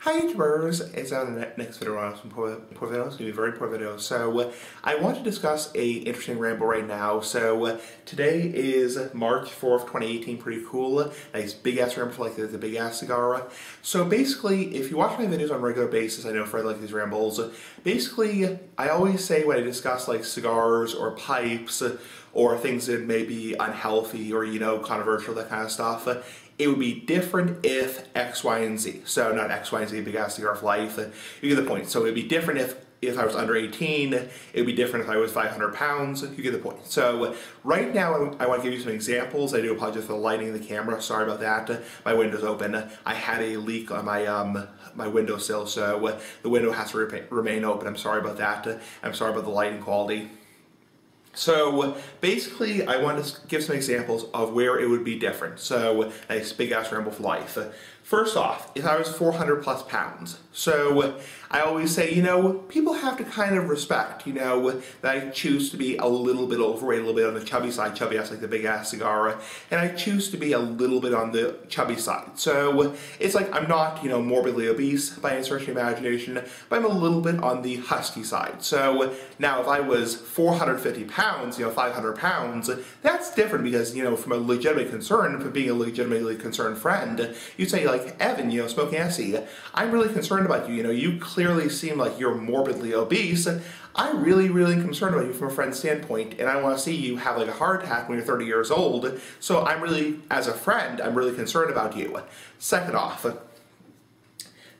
Hi YouTubers, it's on the next video on some poor, poor videos, it's to be very poor video. So uh, I want to discuss a interesting ramble right now. So uh, today is March 4th, 2018, pretty cool. Nice big ass ramble for like the, the big ass cigar. So basically, if you watch my videos on a regular basis, I know Fred like these rambles, basically I always say when I discuss like cigars or pipes or things that may be unhealthy or, you know, controversial, that kind of stuff, it would be different if X, Y, and Z. So not X, Y, and Z, big ass of life. You get the point. So it would be different if if I was under 18, it would be different if I was 500 pounds. You get the point. So right now, I want to give you some examples. I do apologize for the lighting in the camera. Sorry about that. My window's open. I had a leak on my um, my windowsill, so the window has to remain open. I'm sorry about that. I'm sorry about the lighting quality. So basically, I want to give some examples of where it would be different. So nice big ass ramble for life. First off, if I was 400 plus pounds, so I always say, you know, people have to kind of respect, you know, that I choose to be a little bit overweight, a little bit on the chubby side, chubby ass like the big ass cigar, and I choose to be a little bit on the chubby side. So it's like I'm not, you know, morbidly obese by any stretch of imagination, but I'm a little bit on the husky side. So now if I was 450 pounds, you know, 500 pounds, that's different because, you know, from a legitimate concern, from being a legitimately concerned friend, you'd say like, like, Evan, you know, smoking Essy, I'm really concerned about you. You know, you clearly seem like you're morbidly obese. I'm really, really concerned about you from a friend's standpoint, and I want to see you have like a heart attack when you're 30 years old. So I'm really, as a friend, I'm really concerned about you. Second off,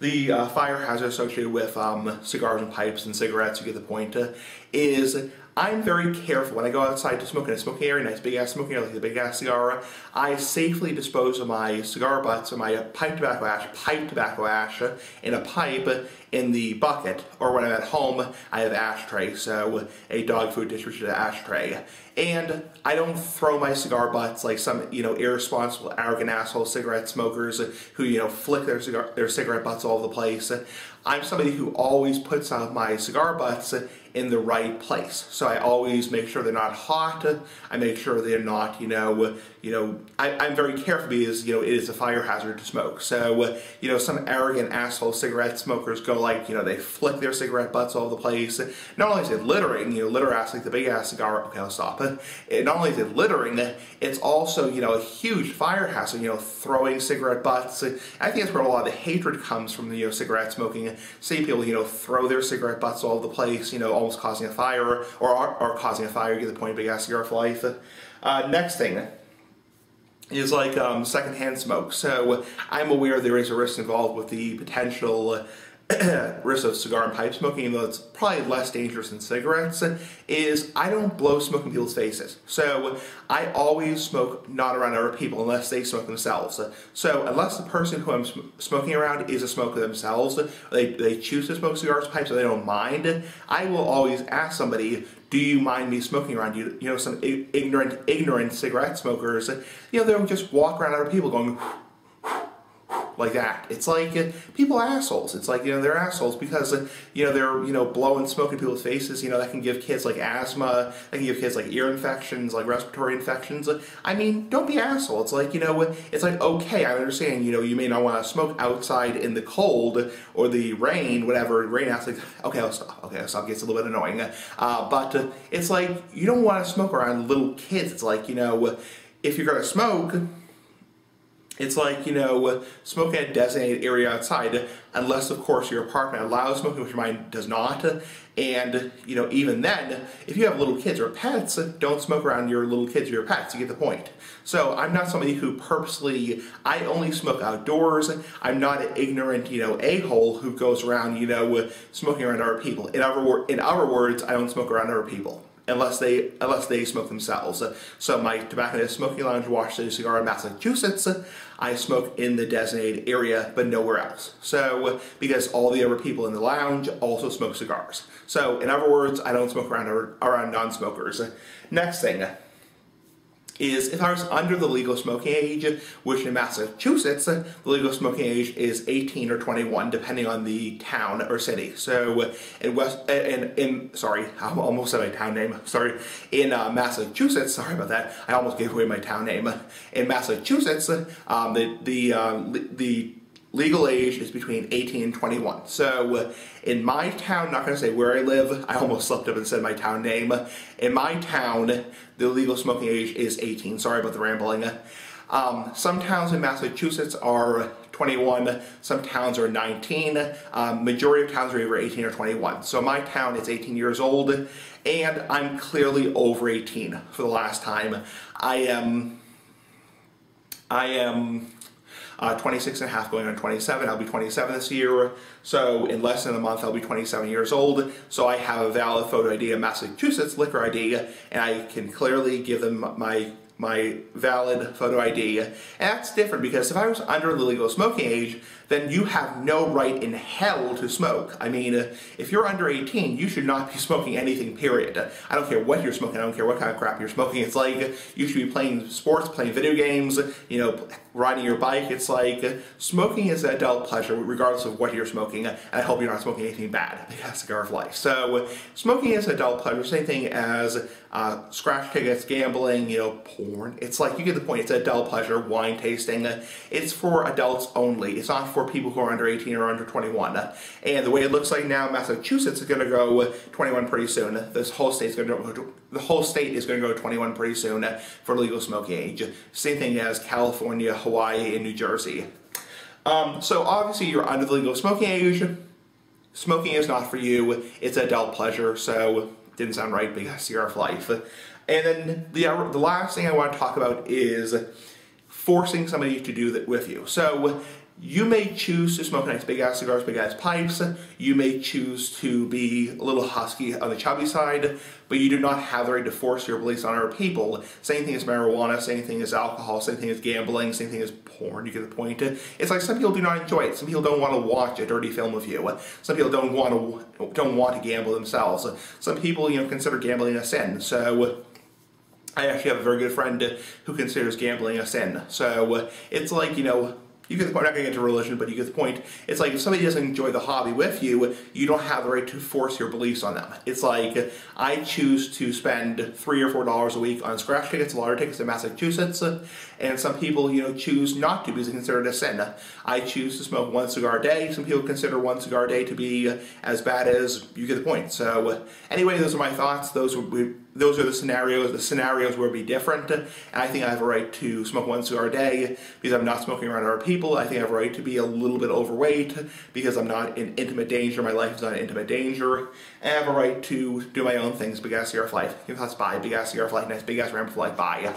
the uh, fire hazard associated with um, cigars and pipes and cigarettes, you get the point, uh, is I'm very careful when I go outside to smoke in a smoking area, nice big ass smoking area like the big ass cigar. I safely dispose of my cigar butts or my pipe tobacco ash, pipe tobacco ash uh, in a pipe in the bucket. Or when I'm at home, I have ashtray, so a dog food dish which is an ashtray. And I don't throw my cigar butts like some, you know, irresponsible, arrogant asshole cigarette smokers who, you know, flick their cigar their cigarette butts all over the place. I'm somebody who always puts out my cigar butts in the right place. So I always make sure they're not hot. I make sure they're not, you know, you know, I, am very careful because, you know, it is a fire hazard to smoke. So, you know, some arrogant asshole cigarette smokers go like, you know, they flick their cigarette butts all over the place. Not only is it littering, you know, litter ass like the big ass cigar, okay, I'll stop it. not only is it littering, that it's also, you know, a huge fire hazard, you know, throwing cigarette butts. I think that's where a lot of the hatred comes from, you know, cigarette smoking. See people, you know, throw their cigarette butts all over the place, you know, almost causing a fire, or are, are causing a fire, you get the point, big ass for life. Uh, next thing, is like um, secondhand smoke. So I'm aware there is a risk involved with the potential risk of cigar and pipe smoking, even though it's probably less dangerous than cigarettes, is I don't blow smoke in people's faces. So I always smoke not around other people unless they smoke themselves. So unless the person who I'm sm smoking around is a smoker themselves, they, they choose to smoke cigars and pipes so they don't mind, I will always ask somebody, do you mind me smoking around you? You know, some ignorant, ignorant cigarette smokers, you know, they'll just walk around other people going, like that. It's like uh, people are assholes. It's like you know they're assholes because uh, you know they're you know blowing smoke in people's faces. You know that can give kids like asthma. That can give kids like ear infections, like respiratory infections. I mean, don't be asshole. It's like you know it's like okay, I understand. You know you may not want to smoke outside in the cold or the rain, whatever rain okay, I'll stop. Okay, I'll stop. It gets a little bit annoying. Uh, but uh, it's like you don't want to smoke around little kids. It's like you know if you're gonna smoke it's like, you know, smoking a designated area outside, unless, of course, your apartment allows smoking, which mine does not. And, you know, even then, if you have little kids or pets, don't smoke around your little kids or your pets. You get the point. So I'm not somebody who purposely, I only smoke outdoors. I'm not an ignorant, you know, a-hole who goes around, you know, with smoking around other people. In other, in other words, I don't smoke around other people unless they unless they smoke themselves. So my tobacconist smoking lounge, Washington Cigar in Massachusetts, I smoke in the designated area, but nowhere else. So because all the other people in the lounge also smoke cigars. So in other words, I don't smoke around around non-smokers. Next thing is if I was under the legal smoking age, which in Massachusetts, the legal smoking age is 18 or 21, depending on the town or city. So in West, in, in sorry, I almost said my town name, sorry, in uh, Massachusetts, sorry about that, I almost gave away my town name. In Massachusetts, um, the, the, uh, the legal age is between 18 and 21. So in my town, not going to say where I live, I almost slipped up and said my town name. In my town, the legal smoking age is 18. Sorry about the rambling. Um, some towns in Massachusetts are 21, some towns are 19, um, majority of towns are either 18 or 21. So my town is 18 years old, and I'm clearly over 18 for the last time. I am, I am uh, 26 and a half going on 27. I'll be 27 this year. So in less than a month, I'll be 27 years old. So I have a valid photo ID, a Massachusetts liquor ID, and I can clearly give them my my valid photo ID. And that's different because if I was under the legal smoking age, then you have no right in hell to smoke. I mean, if you're under 18, you should not be smoking anything, period. I don't care what you're smoking, I don't care what kind of crap you're smoking. It's like you should be playing sports, playing video games, you know, riding your bike. It's like smoking is an adult pleasure regardless of what you're smoking. And I hope you're not smoking anything bad. The cigar of life. So smoking is adult pleasure, same thing as uh, scratch tickets, gambling, you know, porn. It's like, you get the point, it's adult pleasure, wine tasting. It's for adults only. It's not for people who are under 18 or under 21. And the way it looks like now, Massachusetts is going to go 21 pretty soon. This whole state's going to go, the whole state is going to go 21 pretty soon for legal smoking age. Same thing as California, Hawaii, and New Jersey. Um, so obviously you're under the legal smoking age. Smoking is not for you. It's adult pleasure, so didn't sound right, yes, cigar of life. And then the, the last thing I want to talk about is forcing somebody to do that with you. So you may choose to smoke nice big ass cigars, big ass pipes. You may choose to be a little husky on the chubby side, but you do not have the right to force your beliefs on other people. Same thing as marijuana, same thing as alcohol, same thing as gambling, same thing as porn. You get the point. It's like some people do not enjoy it. Some people don't want to watch a dirty film with you. Some people don't want to don't want to gamble themselves. Some people, you know, consider gambling a sin. So. I actually have a very good friend who considers gambling a sin. So uh, it's like, you know, you get the point. I'm not going to get into religion, but you get the point. It's like if somebody doesn't enjoy the hobby with you, you don't have the right to force your beliefs on them. It's like uh, I choose to spend three or four dollars a week on scratch tickets, lottery tickets in Massachusetts, and some people, you know, choose not to because they consider it a sin. I choose to smoke one cigar a day. Some people consider one cigar a day to be uh, as bad as you get the point. So anyway, those are my thoughts. Those were those are the scenarios. The scenarios will be different, and I think I have a right to smoke one cigar a day because I'm not smoking around other people. I think I have a right to be a little bit overweight because I'm not in intimate danger. My life is not in intimate danger. And I have a right to do my own things. Big ass cigar life. Give us bye. Big ass cigar life. Nice big ass ramble life. Bye.